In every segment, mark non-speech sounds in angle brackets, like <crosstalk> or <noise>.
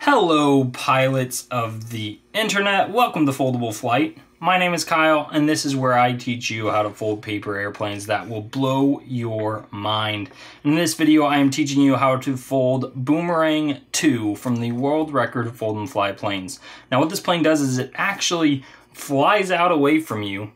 Hello, pilots of the internet. Welcome to Foldable Flight. My name is Kyle, and this is where I teach you how to fold paper airplanes that will blow your mind. In this video, I am teaching you how to fold Boomerang 2 from the world record fold and fly planes. Now, what this plane does is it actually flies out away from you,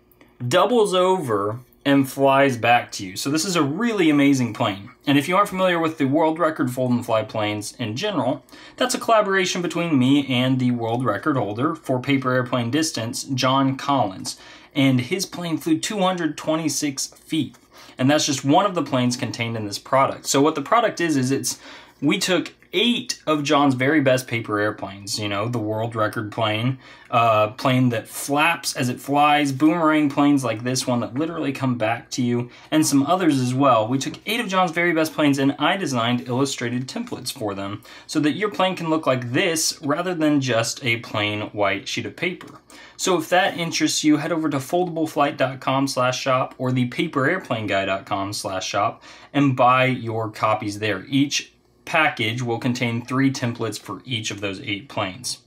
doubles over, and flies back to you. So this is a really amazing plane. And if you aren't familiar with the world record fold and fly planes in general, that's a collaboration between me and the world record holder for paper airplane distance, John Collins. And his plane flew 226 feet. And that's just one of the planes contained in this product. So what the product is, is it's, we took eight of John's very best paper airplanes. You know, the world record plane, uh, plane that flaps as it flies, boomerang planes like this one that literally come back to you, and some others as well. We took eight of John's very best planes and I designed illustrated templates for them so that your plane can look like this rather than just a plain white sheet of paper. So if that interests you, head over to foldableflight.com slash shop or the paperairplaneguy.com slash shop and buy your copies there. Each package will contain three templates for each of those eight planes.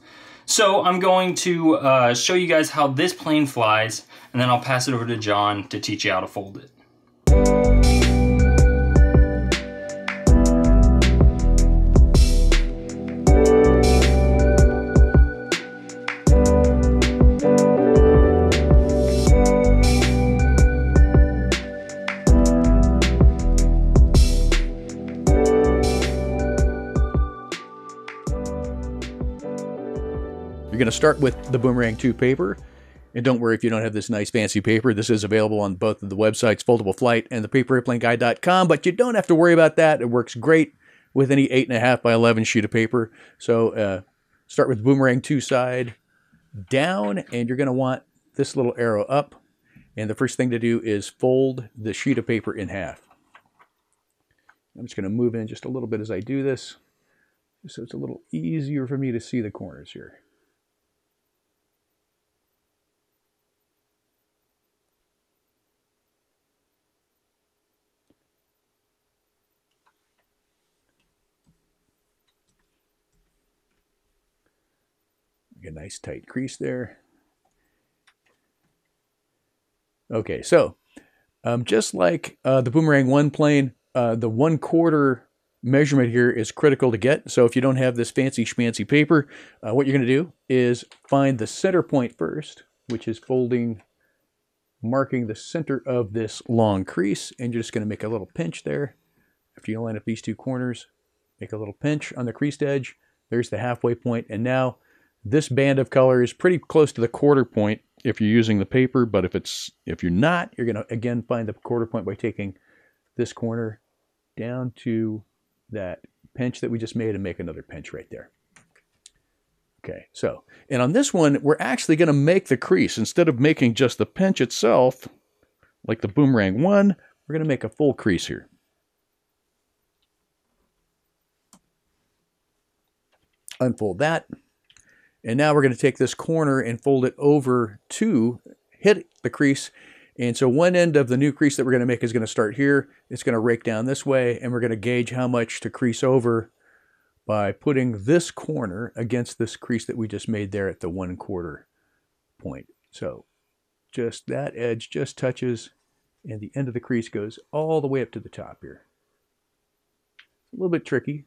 So I'm going to uh, show you guys how this plane flies, and then I'll pass it over to John to teach you how to fold it. Start with the Boomerang 2 paper. And don't worry if you don't have this nice fancy paper. This is available on both of the websites, Foldable Flight and the paperairplaneguy.com, but you don't have to worry about that. It works great with any 8.5 by 11 sheet of paper. So uh, start with Boomerang 2 side down, and you're going to want this little arrow up. And the first thing to do is fold the sheet of paper in half. I'm just going to move in just a little bit as I do this, so it's a little easier for me to see the corners here. A nice tight crease there. Okay, so um, just like uh, the Boomerang 1 plane, uh, the one quarter measurement here is critical to get. So if you don't have this fancy schmancy paper, uh, what you're going to do is find the center point first, which is folding, marking the center of this long crease, and you're just going to make a little pinch there. After you line up these two corners, make a little pinch on the creased edge. There's the halfway point, and now this band of color is pretty close to the quarter point if you're using the paper, but if it's if you're not, you're going to again find the quarter point by taking this corner down to that pinch that we just made and make another pinch right there. Okay, so, and on this one, we're actually going to make the crease. Instead of making just the pinch itself, like the Boomerang 1, we're going to make a full crease here. Unfold that. And now we're going to take this corner and fold it over to hit the crease. And so one end of the new crease that we're going to make is going to start here. It's going to rake down this way, and we're going to gauge how much to crease over by putting this corner against this crease that we just made there at the one quarter point. So just that edge just touches, and the end of the crease goes all the way up to the top here. It's a little bit tricky,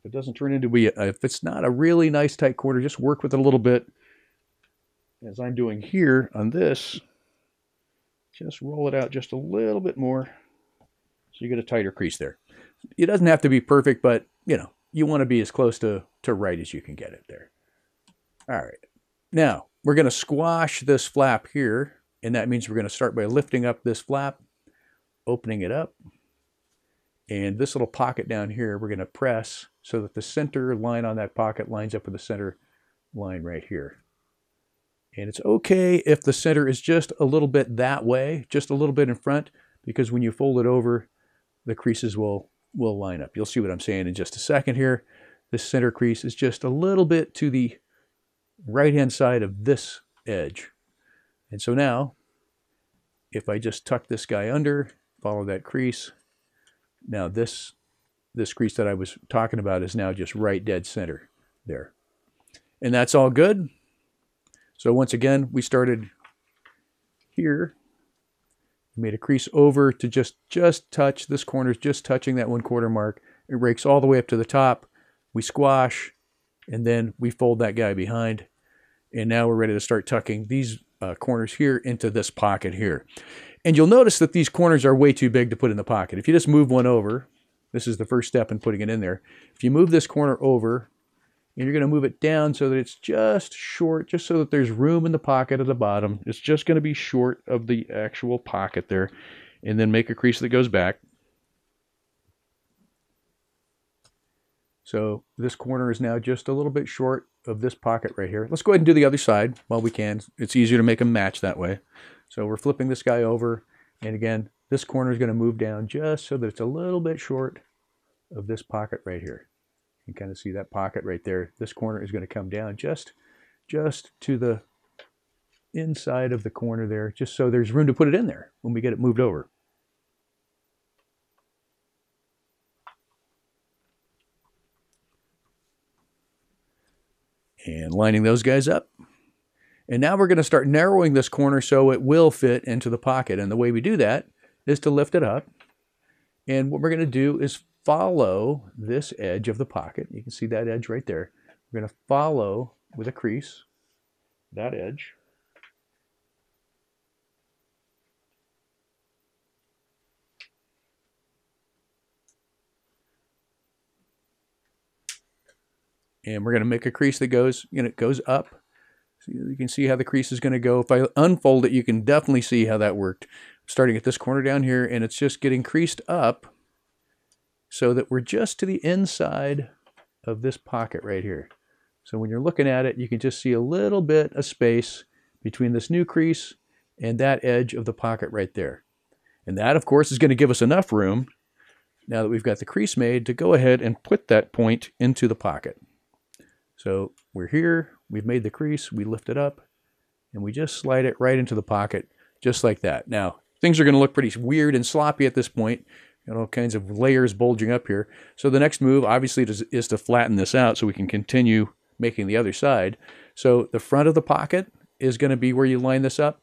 If it doesn't turn into be, if it's not a really nice tight corner, just work with it a little bit. As I'm doing here on this, just roll it out just a little bit more so you get a tighter crease there. It doesn't have to be perfect, but you know, you want to be as close to, to right as you can get it there. All right. Now, we're going to squash this flap here, and that means we're going to start by lifting up this flap, opening it up, and this little pocket down here, we're going to press so that the center line on that pocket lines up with the center line right here. And it's okay if the center is just a little bit that way, just a little bit in front, because when you fold it over, the creases will, will line up. You'll see what I'm saying in just a second here. This center crease is just a little bit to the right-hand side of this edge. And so now if I just tuck this guy under, follow that crease, now this this crease that I was talking about is now just right dead center there. And that's all good. So once again, we started here. We made a crease over to just just touch this corner is just touching that one quarter mark. It rakes all the way up to the top. We squash, and then we fold that guy behind. And now we're ready to start tucking these uh, corners here into this pocket here. And you'll notice that these corners are way too big to put in the pocket. If you just move one over, this is the first step in putting it in there. If you move this corner over, and you're going to move it down so that it's just short, just so that there's room in the pocket at the bottom. It's just going to be short of the actual pocket there. And then make a crease that goes back. So this corner is now just a little bit short of this pocket right here. Let's go ahead and do the other side while we can. It's easier to make them match that way. So we're flipping this guy over. And again, this corner is going to move down just so that it's a little bit short of this pocket right here. You can kind of see that pocket right there. This corner is going to come down just, just to the inside of the corner there, just so there's room to put it in there when we get it moved over. And lining those guys up. And now we're going to start narrowing this corner so it will fit into the pocket. And the way we do that is to lift it up. And what we're going to do is follow this edge of the pocket. You can see that edge right there. We're going to follow with a crease that edge. And we're going to make a crease that goes, you know, it goes up. You can see how the crease is going to go. If I unfold it, you can definitely see how that worked. Starting at this corner down here, and it's just getting creased up so that we're just to the inside of this pocket right here. So when you're looking at it, you can just see a little bit of space between this new crease and that edge of the pocket right there. And that, of course, is going to give us enough room, now that we've got the crease made, to go ahead and put that point into the pocket. So we're here, we've made the crease, we lift it up, and we just slide it right into the pocket, just like that. Now, things are going to look pretty weird and sloppy at this point Got all kinds of layers bulging up here. So the next move, obviously, is, is to flatten this out so we can continue making the other side. So the front of the pocket is going to be where you line this up.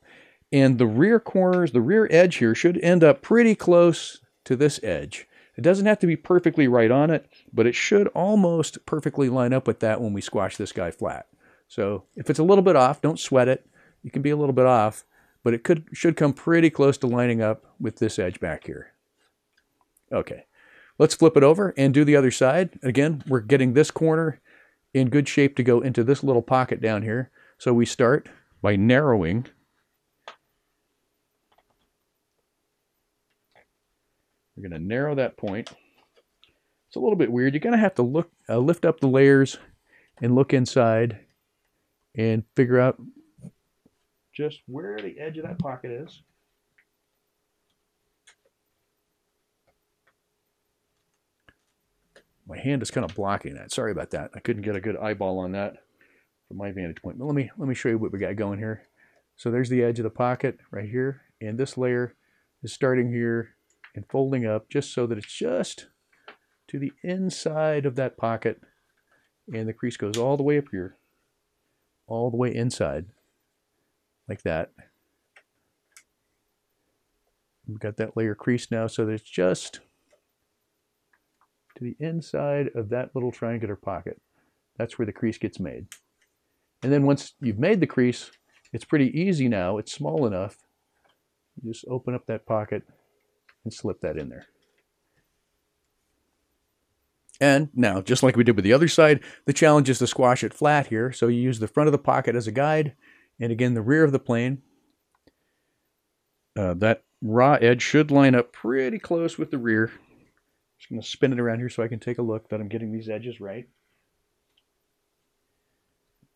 And the rear corners, the rear edge here should end up pretty close to this edge. It doesn't have to be perfectly right on it, but it should almost perfectly line up with that when we squash this guy flat. So if it's a little bit off, don't sweat it. You can be a little bit off, but it could should come pretty close to lining up with this edge back here. Okay, let's flip it over and do the other side. Again, we're getting this corner in good shape to go into this little pocket down here. So we start by narrowing We're going to narrow that point. It's a little bit weird. You're going to have to look, uh, lift up the layers and look inside and figure out just where the edge of that pocket is. my hand is kind of blocking that. Sorry about that. I couldn't get a good eyeball on that from my vantage point. But let me let me show you what we got going here. So there's the edge of the pocket right here, and this layer is starting here and folding up just so that it's just to the inside of that pocket, and the crease goes all the way up here, all the way inside, like that. We've got that layer creased now so it's just to the inside of that little triangular pocket. That's where the crease gets made. And then once you've made the crease, it's pretty easy now. It's small enough. You just open up that pocket and slip that in there. And now, just like we did with the other side, the challenge is to squash it flat here. So you use the front of the pocket as a guide, and again, the rear of the plane. Uh, that raw edge should line up pretty close with the rear. Just going to spin it around here so I can take a look that I'm getting these edges right.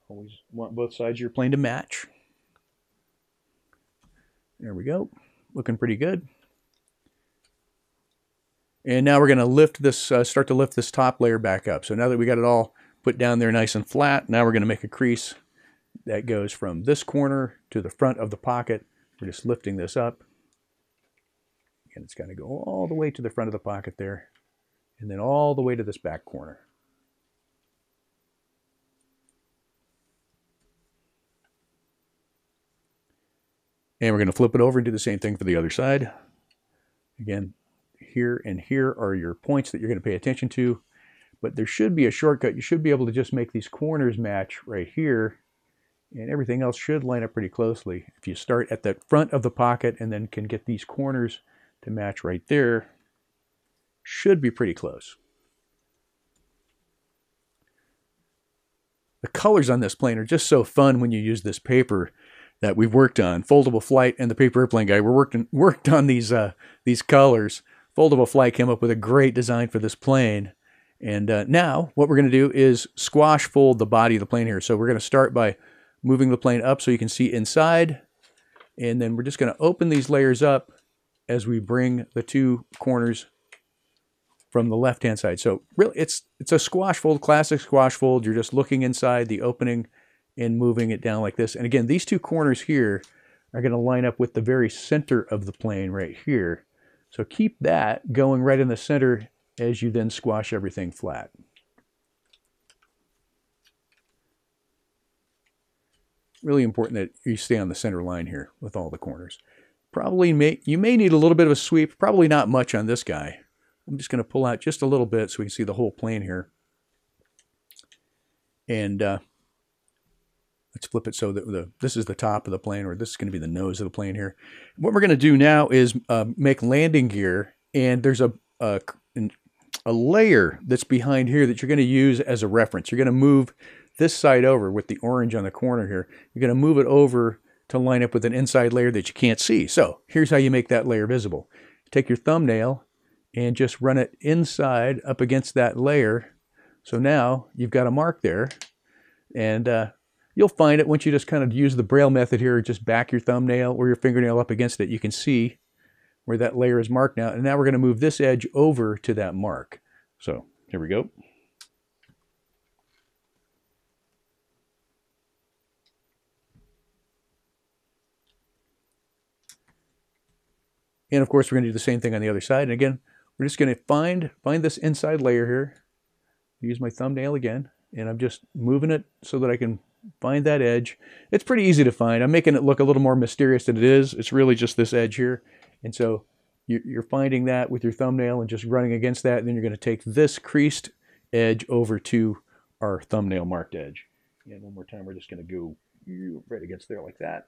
Always want both sides of your plane to match. There we go. Looking pretty good. And now we're going to lift this, uh, start to lift this top layer back up. So now that we got it all put down there nice and flat, now we're going to make a crease that goes from this corner to the front of the pocket. We're just lifting this up. And it's going to go all the way to the front of the pocket there, and then all the way to this back corner. And we're going to flip it over and do the same thing for the other side. Again, here and here are your points that you're going to pay attention to. But there should be a shortcut. You should be able to just make these corners match right here. And everything else should line up pretty closely. If you start at the front of the pocket and then can get these corners to match right there, should be pretty close. The colors on this plane are just so fun when you use this paper that we've worked on. Foldable Flight and the Paper Airplane guy were working worked on these uh, these colors. Foldable Flight came up with a great design for this plane. And uh, now what we're going to do is squash fold the body of the plane here. So we're going to start by moving the plane up so you can see inside. And then we're just going to open these layers up as we bring the two corners from the left-hand side. So really, it's it's a squash fold, classic squash fold. You're just looking inside the opening and moving it down like this. And again, these two corners here are going to line up with the very center of the plane right here. So keep that going right in the center as you then squash everything flat. Really important that you stay on the center line here with all the corners. Probably may, you may need a little bit of a sweep, probably not much on this guy. I'm just going to pull out just a little bit so we can see the whole plane here. And uh, let's flip it so that the, this is the top of the plane, or this is going to be the nose of the plane here. What we're going to do now is uh, make landing gear, and there's a, a, a layer that's behind here that you're going to use as a reference. You're going to move this side over with the orange on the corner here. You're going to move it over to line up with an inside layer that you can't see. So here's how you make that layer visible. Take your thumbnail and just run it inside up against that layer. So now you've got a mark there. And uh, you'll find it once you just kind of use the braille method here, just back your thumbnail or your fingernail up against it, you can see where that layer is marked now. And now we're going to move this edge over to that mark. So here we go. And of course, we're going to do the same thing on the other side. And again, we're just going to find, find this inside layer here. Use my thumbnail again. And I'm just moving it so that I can find that edge. It's pretty easy to find. I'm making it look a little more mysterious than it is. It's really just this edge here. And so you're finding that with your thumbnail and just running against that. And then you're going to take this creased edge over to our thumbnail marked edge. And one more time, we're just going to go right against there like that.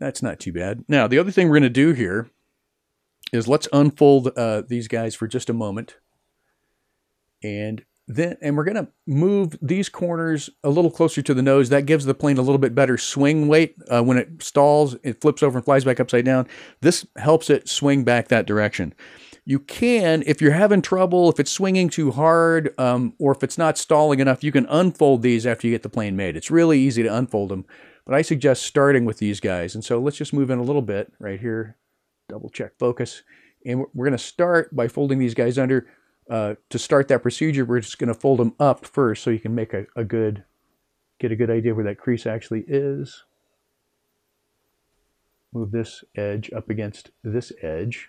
That's not too bad. Now, the other thing we're going to do here is let's unfold uh, these guys for just a moment. And then, and we're going to move these corners a little closer to the nose. That gives the plane a little bit better swing weight. Uh, when it stalls, it flips over and flies back upside down. This helps it swing back that direction. You can, if you're having trouble, if it's swinging too hard, um, or if it's not stalling enough, you can unfold these after you get the plane made. It's really easy to unfold them. But I suggest starting with these guys. And so let's just move in a little bit right here. Double check focus. And we're going to start by folding these guys under. Uh, to start that procedure, we're just going to fold them up first so you can make a, a good, get a good idea where that crease actually is. Move this edge up against this edge.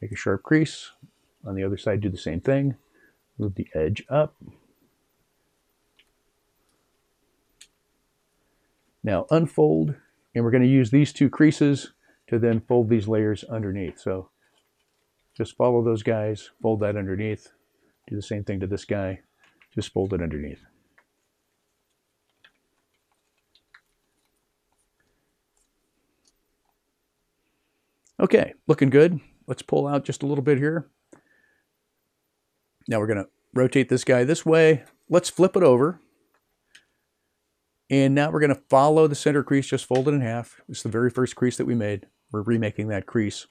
Make a sharp crease. On the other side, do the same thing. Move the edge up. Now unfold, and we're going to use these two creases to then fold these layers underneath. So just follow those guys, fold that underneath. Do the same thing to this guy, just fold it underneath. Okay, looking good. Let's pull out just a little bit here. Now we're going to rotate this guy this way. Let's flip it over. And now we're going to follow the center crease, just fold it in half. It's the very first crease that we made. We're remaking that crease.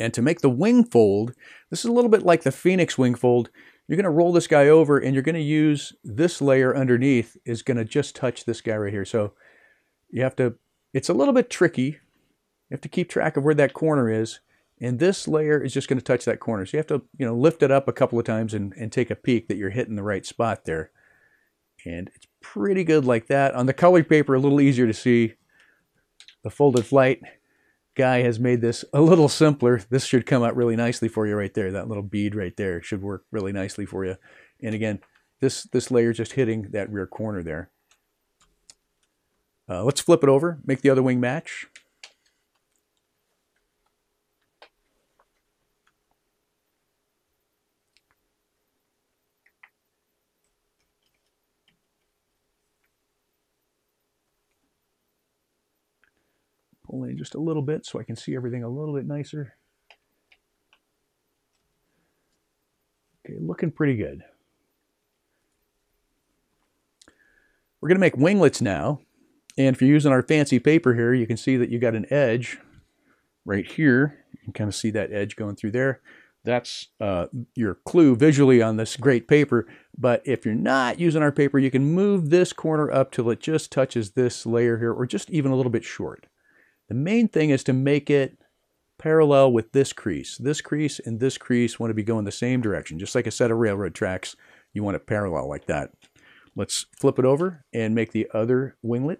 And to make the wing fold, this is a little bit like the Phoenix wing fold. You're going to roll this guy over and you're going to use this layer underneath is going to just touch this guy right here. So you have to, it's a little bit tricky. You have to keep track of where that corner is. And this layer is just going to touch that corner. So you have to, you know, lift it up a couple of times and, and take a peek that you're hitting the right spot there. And it's pretty good like that. On the colored paper, a little easier to see. The Foldable Flight guy has made this a little simpler. This should come out really nicely for you right there. That little bead right there should work really nicely for you. And again, this, this layer just hitting that rear corner there. Uh, let's flip it over, make the other wing match. Just a little bit so I can see everything a little bit nicer. Okay, looking pretty good. We're going to make winglets now. And if you're using our fancy paper here, you can see that you got an edge right here. You can kind of see that edge going through there. That's uh, your clue visually on this great paper. But if you're not using our paper, you can move this corner up till it just touches this layer here, or just even a little bit short. The main thing is to make it parallel with this crease. This crease and this crease want to be going the same direction. Just like a set of railroad tracks, you want it parallel like that. Let's flip it over and make the other winglet.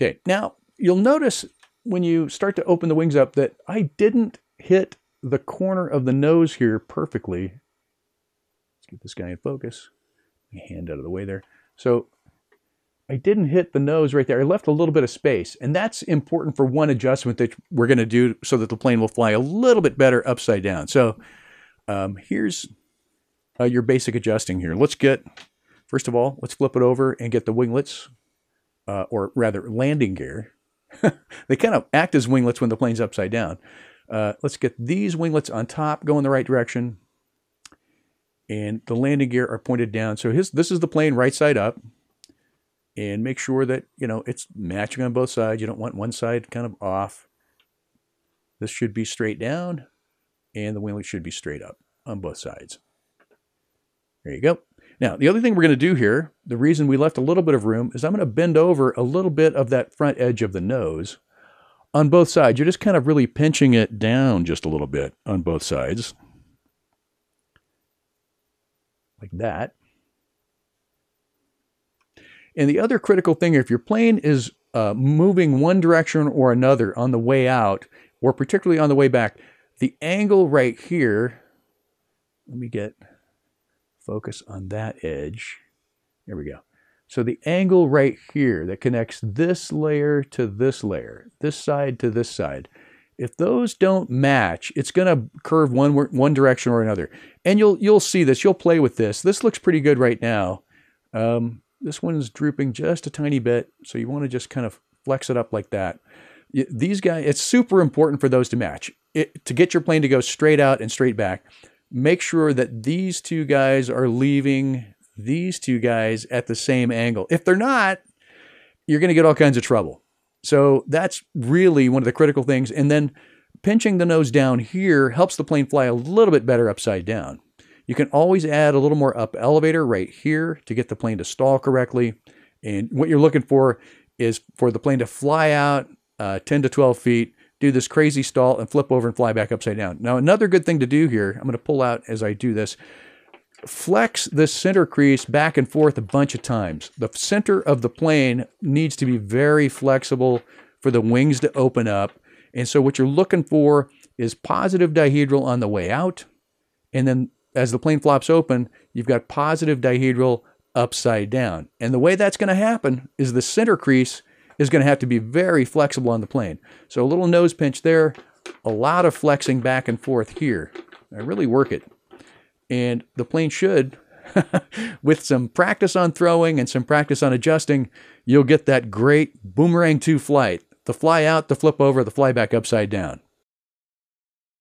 Okay, now you'll notice when you start to open the wings up that I didn't hit the corner of the nose here perfectly. Let's get this guy in focus. Hand out of the way there. So I didn't hit the nose right there. I left a little bit of space. And that's important for one adjustment that we're going to do so that the plane will fly a little bit better upside down. So um, here's uh, your basic adjusting here. Let's get, first of all, let's flip it over and get the winglets, uh, or rather landing gear. <laughs> they kind of act as winglets when the plane's upside down. Uh, let's get these winglets on top, go in the right direction. And the landing gear are pointed down. So his, this is the plane right side up and make sure that, you know, it's matching on both sides. You don't want one side kind of off. This should be straight down and the winglet should be straight up on both sides. There you go. Now, the other thing we're going to do here, the reason we left a little bit of room is I'm going to bend over a little bit of that front edge of the nose on both sides. You're just kind of really pinching it down just a little bit on both sides. Like that. And the other critical thing, if your plane is uh, moving one direction or another on the way out, or particularly on the way back, the angle right here, let me get focus on that edge. There we go. So the angle right here that connects this layer to this layer, this side to this side, if those don't match, it's going to curve one one direction or another. And you'll you'll see this. You'll play with this. This looks pretty good right now. Um, this one's drooping just a tiny bit, so you want to just kind of flex it up like that. These guys, it's super important for those to match. It, to get your plane to go straight out and straight back, make sure that these two guys are leaving these two guys at the same angle. If they're not, you're going to get all kinds of trouble. So that's really one of the critical things. And then pinching the nose down here helps the plane fly a little bit better upside down. You can always add a little more up elevator right here to get the plane to stall correctly. And what you're looking for is for the plane to fly out uh, 10 to 12 feet, do this crazy stall, and flip over and fly back upside down. Now, another good thing to do here, I'm going to pull out as I do this, flex this center crease back and forth a bunch of times. The center of the plane needs to be very flexible for the wings to open up. And so what you're looking for is positive dihedral on the way out, and then as the plane flops open, you've got positive dihedral upside down. And the way that's going to happen is the center crease is going to have to be very flexible on the plane. So a little nose pinch there, a lot of flexing back and forth here. I really work it. And the plane should, <laughs> with some practice on throwing and some practice on adjusting, you'll get that great Boomerang 2 flight. The fly out, the flip over, the fly back upside down.